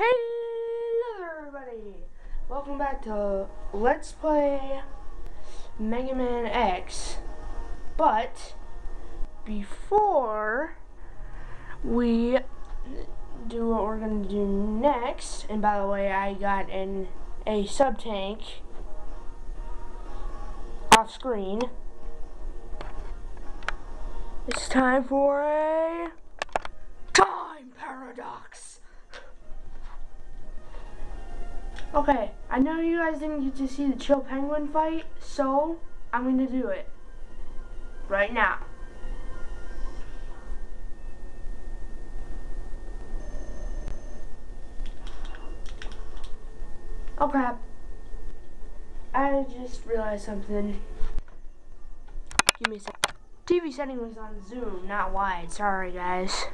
Hello everybody! Welcome back to Let's Play Mega Man X. But before we do what we're gonna do next, and by the way I got an a sub tank off screen. It's time for a time paradox. Okay, I know you guys didn't get to see the Chill Penguin fight, so I'm going to do it right now. Oh crap. I just realized something. Give me a sec. TV setting was on zoom, not wide. Sorry, guys.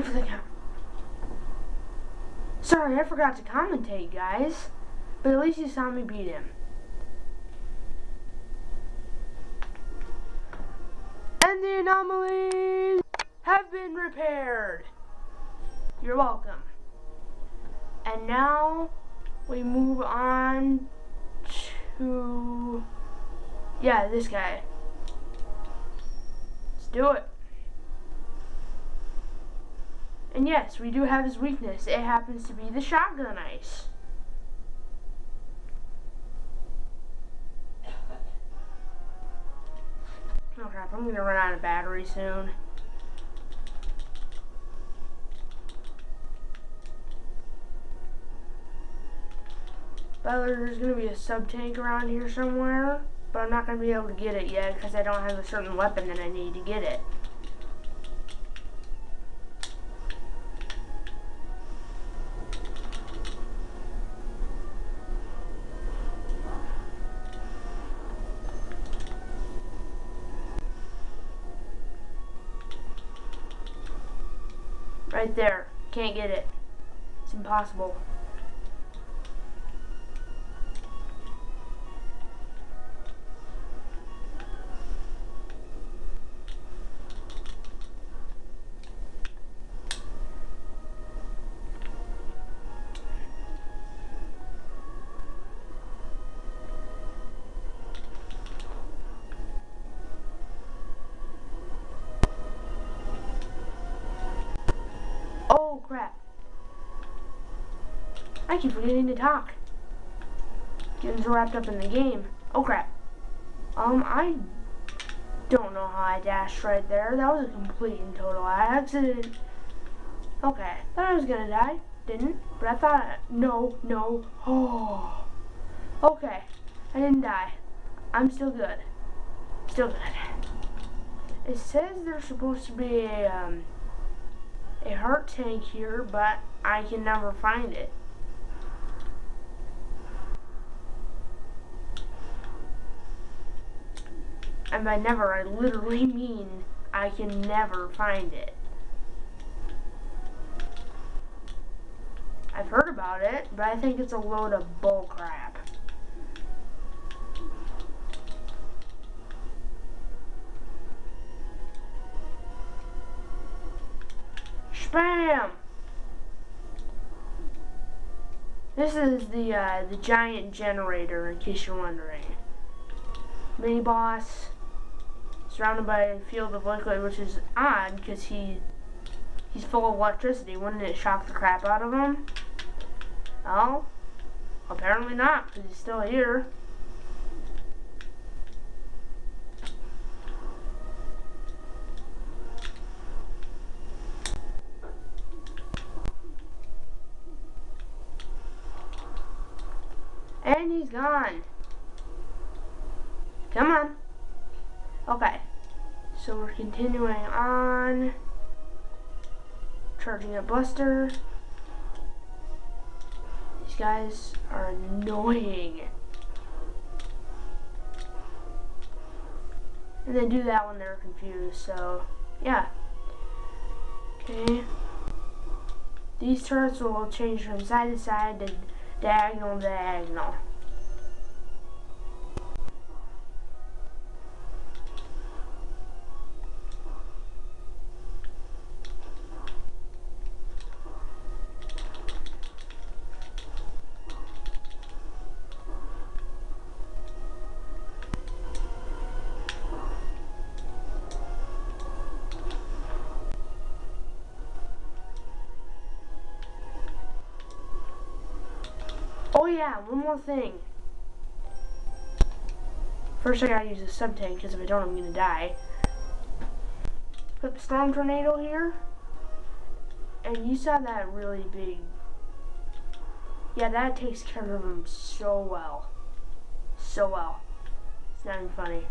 Time for the count. Sorry, I forgot to commentate, guys. But at least you saw me beat him. And the anomalies have been repaired. You're welcome. And now we move on to yeah, this guy. Let's do it. And yes, we do have his weakness. It happens to be the shotgun ice. Oh crap, I'm gonna run out of battery soon. But there's gonna be a sub tank around here somewhere, but I'm not gonna be able to get it yet because I don't have a certain weapon that I need to get it. Right there. Can't get it. It's impossible. Crap. I keep forgetting to talk. Getting so wrapped up in the game. Oh crap. Um, I don't know how I dashed right there. That was a complete and total accident. Okay, thought I was gonna die. Didn't, but I thought, no, no, oh. Okay, I didn't die. I'm still good. Still good. It says there's supposed to be a, um, a heart tank here, but I can never find it. And by never, I literally mean I can never find it. I've heard about it, but I think it's a load of bull Spam! This is the uh, the giant generator, in case you're wondering. Mini boss. Surrounded by a field of liquid, which is odd because he he's full of electricity. Wouldn't it shock the crap out of him? Well, apparently not, because he's still here. And he's gone. Come on. Okay. So we're continuing on. Charging a Buster. These guys are annoying. And they do that when they're confused, so yeah. Okay. These turrets will change from side to side to diagonal diagonal. Oh, yeah, one more thing. First I gotta use a sub tank because if I don't I'm gonna die. Put the storm tornado here. And you saw that really big Yeah, that takes care of him so well. So well. It's not even funny.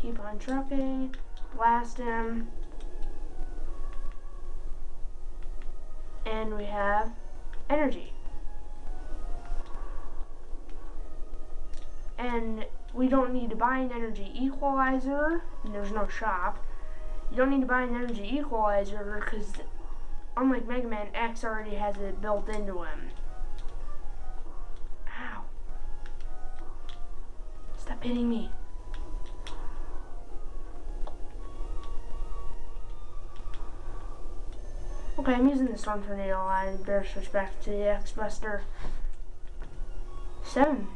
Keep on trucking. Blast him. And we have energy. And we don't need to buy an energy equalizer. And there's no shop. You don't need to buy an energy equalizer because unlike Mega Man, X already has it built into him. Ow. Stop hitting me. Okay, I'm using the Storm Tornado. I better switch back to the X-Buster. Seven,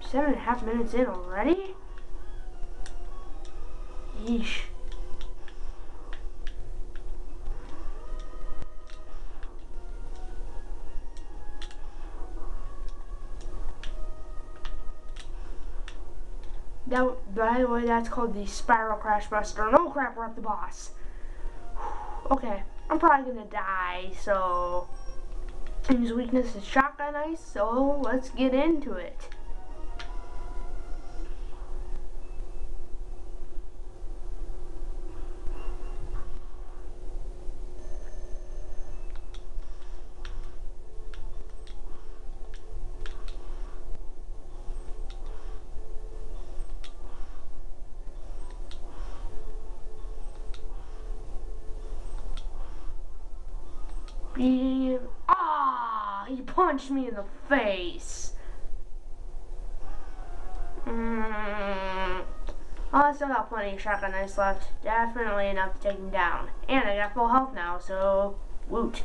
seven and a half minutes in already? Yeesh. That, by the way, that's called the Spiral Crash Buster. No crap, we're at the boss. okay. I'm probably gonna die, so his weakness is shotgun ice, so let's get into it. Ah, he punched me in the face. Mm. Oh, I still got plenty of shotgun ice left. Definitely enough to take him down. And I got full health now, so woot.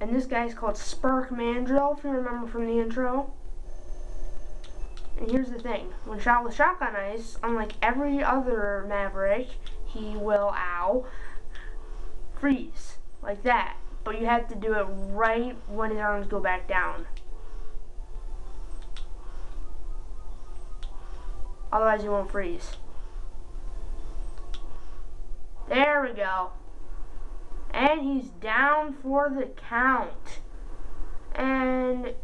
And this guy's called Spark Mandrill, if you remember from the intro. And here's the thing, when shot with shotgun ice, unlike every other Maverick, he will, ow, freeze, like that. But you have to do it right when his arms go back down. Otherwise he won't freeze. There we go. And he's down for the count. And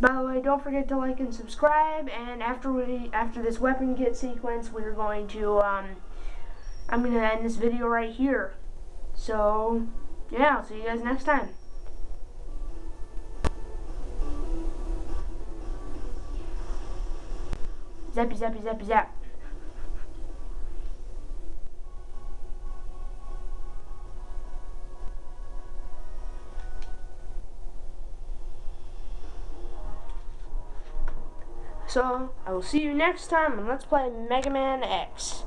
by the way, don't forget to like and subscribe. And after we, after this weapon get sequence, we're going to, um, I'm to end this video right here. So, yeah, I'll see you guys next time. Zappy, zappy, zappy, zap. So, I will see you next time and let's play Mega Man X.